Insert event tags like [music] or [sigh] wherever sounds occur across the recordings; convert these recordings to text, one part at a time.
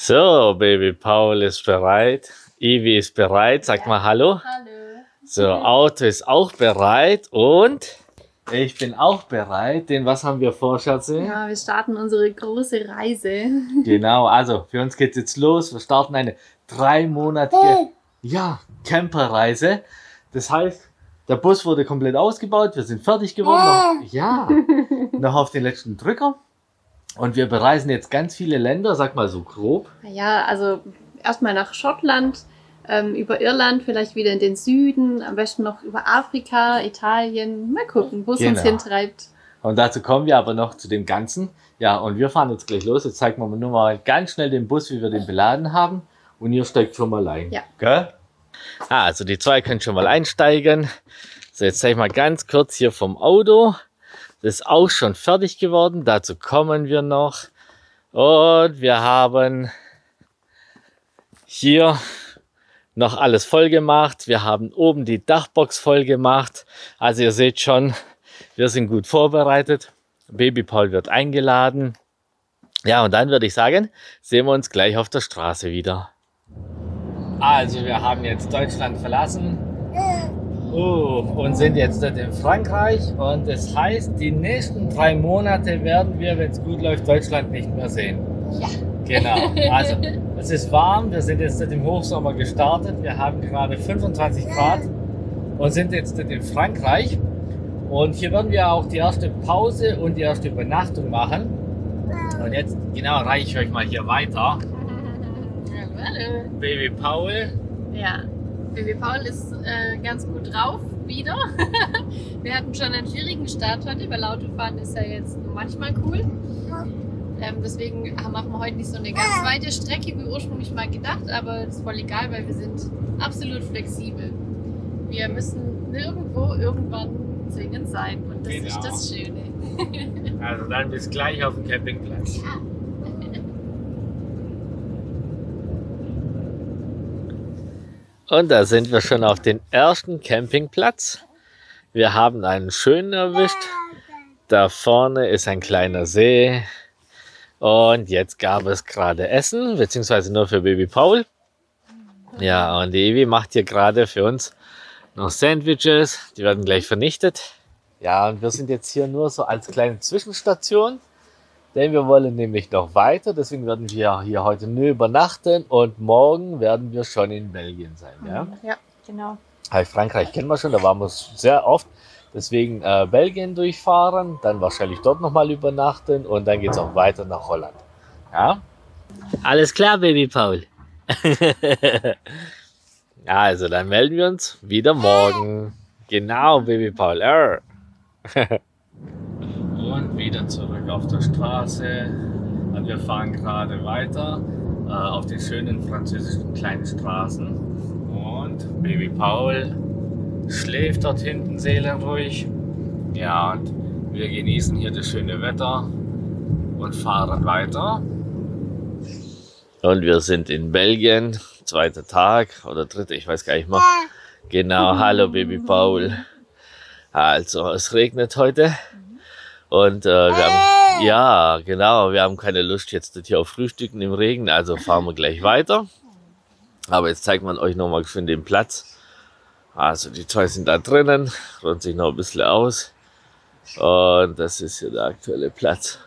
So, Baby Paul ist bereit. Ivi ist bereit. Sag mal Hallo. Hallo. So, Auto ist auch bereit und ich bin auch bereit. Denn was haben wir vor, Schatzi? Ja, wir starten unsere große Reise. [laughs] Genau, also für uns geht's jetzt los. Wir starten eine dreimonatige ja, Camperreise. Das heißt, der Bus wurde komplett ausgebaut. Wir sind fertig geworden. Noch, ja, noch auf den letzten Drücker. Und wir bereisen jetzt ganz viele Länder, sag mal so grob. Ja, also erstmal nach Schottland, ähm, über Irland, vielleicht wieder in den Süden, am besten noch über Afrika, Italien. Mal gucken, wo es uns Genau. hintreibt. Und dazu kommen wir aber noch zu dem Ganzen. Ja, und wir fahren jetzt gleich los. Jetzt zeigen wir nur mal ganz schnell den Bus, wie wir den beladen haben. Und ihr steigt schon mal ein. Ja. Gell? Ah, also die zwei können schon mal einsteigen. So, jetzt zeige ich mal ganz kurz hier vom Auto. Das ist auch schon fertig geworden. Dazu kommen wir noch. Und wir haben hier noch alles voll gemacht. Wir haben oben die Dachbox voll gemacht. Also ihr seht schon, wir sind gut vorbereitet. Baby Paul wird eingeladen. Ja, und dann würde ich sagen, sehen wir uns gleich auf der Straße wieder. Also, wir haben jetzt Deutschland verlassen. Oh, und sind jetzt dort in Frankreich. Und das heißt, die nächsten drei Monate werden wir, wenn es gut läuft, Deutschland nicht mehr sehen. Ja. Genau. [laughs] Also, es ist warm. Wir sind jetzt dort im Hochsommer gestartet. Wir haben gerade 25 Grad und sind jetzt dort in Frankreich. Und hier werden wir auch die erste Pause und die erste Übernachtung machen. Und jetzt, genau, reiche ich euch mal hier weiter. [laughs] Baby Paul. Ja, Baby Paul ist äh, ganz gut drauf wieder. [laughs] wir hatten schon einen schwierigen Start heute, weil Autofahren ist ja jetzt nur manchmal cool. Ähm, deswegen machen wir heute nicht so eine ganz weite Strecke wie ursprünglich mal gedacht, aber das ist voll egal, weil wir sind absolut flexibel. Wir müssen nirgendwo irgendwann zwingend sein und das Genau. ist das Schöne. [laughs] Also dann bis gleich auf dem Campingplatz. Und da sind wir schon auf den ersten Campingplatz. Wir haben einen schönen erwischt. Da vorne ist ein kleiner See. Und jetzt gab es gerade Essen, beziehungsweise nur für Baby Paul. Ja, und die Evi macht hier gerade für uns noch Sandwiches. Die werden gleich vernichtet. Ja, und wir sind jetzt hier nur so als kleine Zwischenstation. Denn wir wollen nämlich noch weiter. Deswegen werden wir hier heute nur übernachten. Und morgen werden wir schon in Belgien sein. Ja? Ja, genau. Halt, Frankreich kennen wir schon, da waren wir sehr oft. Deswegen äh, Belgien durchfahren, dann wahrscheinlich dort nochmal übernachten und dann geht's auch weiter nach Holland. Ja? Alles klar, Baby Paul. [laughs] also dann melden wir uns wieder morgen. Genau, Baby Paul. [laughs] Und wieder zurück auf der Straße. Und wir fahren gerade weiter äh, auf den schönen französischen kleinen Straßen. Und Baby Paul schläft dort hinten seelenruhig. Ja, und wir genießen hier das schöne Wetter und fahren weiter. Und wir sind in Belgien, zweiter Tag oder dritter, ich weiß gar nicht mehr. Genau, hallo Baby Paul. Also, es regnet heute. Und äh, wir haben, ja, genau, wir haben keine Lust jetzt hier auf Frühstücken im Regen, also fahren wir gleich weiter. Aber jetzt zeigt man euch nochmal schön den Platz. Also die zwei sind da drinnen, ruhen sich noch ein bisschen aus. Und das ist hier der aktuelle Platz.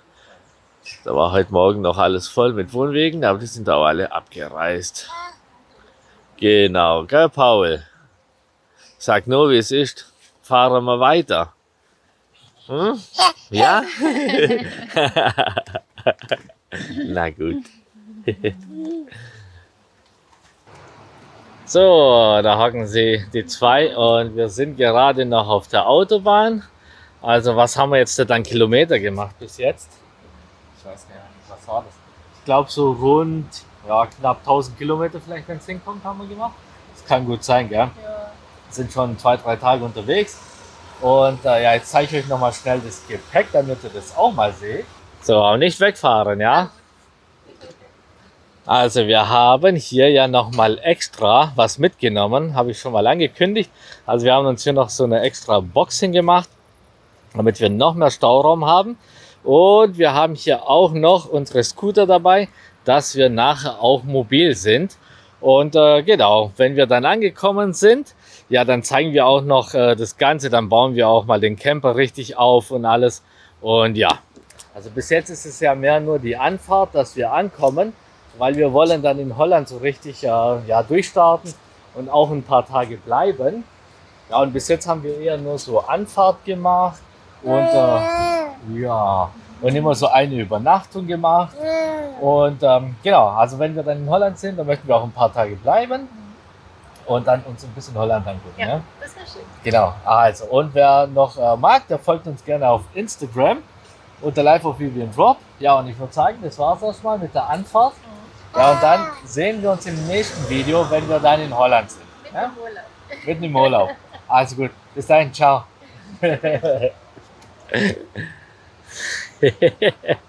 Da war heute Morgen noch alles voll mit Wohnwegen, aber die sind auch alle abgereist. Genau, gell, Paul? Sag nur, wie es ist. Fahren wir weiter. Hm? Ja? [laughs] Na gut. So, da hocken sie die zwei und wir sind gerade noch auf der Autobahn. Also was haben wir jetzt denn an Kilometer gemacht bis jetzt? Ich weiß gar nicht, was war das? Ich glaube so rund, ja knapp 1000 Kilometer vielleicht, wenn es hinkommt, haben wir gemacht. Das kann gut sein, gell? Ja. sind schon zwei, drei Tage unterwegs. Und äh, ja, jetzt zeige ich euch nochmal schnell das Gepäck, damit ihr das auch mal seht. So, aber nicht wegfahren, ja? Also wir haben hier ja nochmal extra was mitgenommen, habe ich schon mal angekündigt. Also wir haben uns hier noch so eine extra Box hingemacht, damit wir noch mehr Stauraum haben. Und wir haben hier auch noch unsere Scooter dabei. dass wir nachher auch mobil sind. Und äh, genau, wenn wir dann angekommen sind, ja, dann zeigen wir auch noch äh, das Ganze, dann bauen wir auch mal den Camper richtig auf und alles. Und ja, also bis jetzt ist es ja mehr nur die Anfahrt, dass wir ankommen, weil wir wollen dann in Holland so richtig äh, ja, durchstarten und auch ein paar Tage bleiben. Ja, und bis jetzt haben wir eher nur so Anfahrt gemacht und äh, ja, und immer so eine Übernachtung gemacht. Und ähm, genau, also wenn wir dann in Holland sind, dann möchten wir auch ein paar Tage bleiben und dann uns ein bisschen Holland angucken. Ja, Ja? das wäre schön. Genau, also und wer noch äh, mag, der folgt uns gerne auf Instagram unter Live of Vivian Drop. Ja, und ich würde sagen, das war's erstmal mit der Anfahrt. Ja, und dann sehen wir uns im nächsten Video, wenn wir dann in Holland sind. Mit Ja? dem Urlaub. Mitten im Urlaub. Also gut, bis dahin, ciao. [laughs]